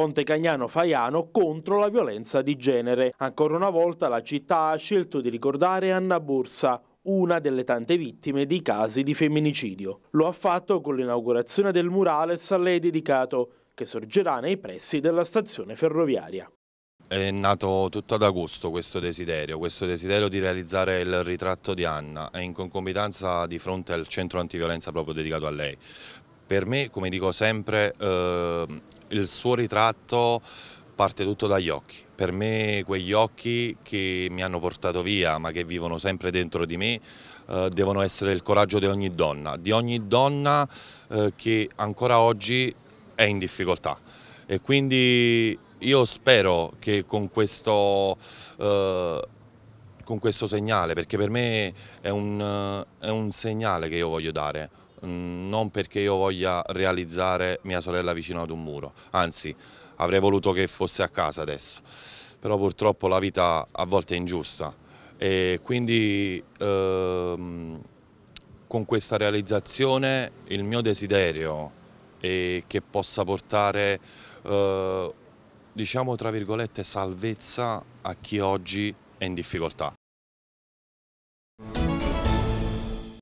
Ponte Cagnano Faiano contro la violenza di genere. Ancora una volta la città ha scelto di ricordare Anna Bursa, una delle tante vittime di casi di femminicidio. Lo ha fatto con l'inaugurazione del murales a lei dedicato, che sorgerà nei pressi della stazione ferroviaria. È nato tutto ad agosto questo desiderio, questo desiderio di realizzare il ritratto di Anna e in concomitanza di fronte al centro antiviolenza proprio dedicato a lei. Per me, come dico sempre, eh, il suo ritratto parte tutto dagli occhi. Per me quegli occhi che mi hanno portato via ma che vivono sempre dentro di me eh, devono essere il coraggio di ogni donna, di ogni donna eh, che ancora oggi è in difficoltà. E quindi io spero che con questo, eh, con questo segnale, perché per me è un, è un segnale che io voglio dare, mm, non perché io voglia realizzare mia sorella vicino ad un muro, anzi avrei voluto che fosse a casa adesso, però purtroppo la vita a volte è ingiusta. E quindi ehm, con questa realizzazione il mio desiderio è che possa portare eh, diciamo tra virgolette salvezza a chi oggi è in difficoltà.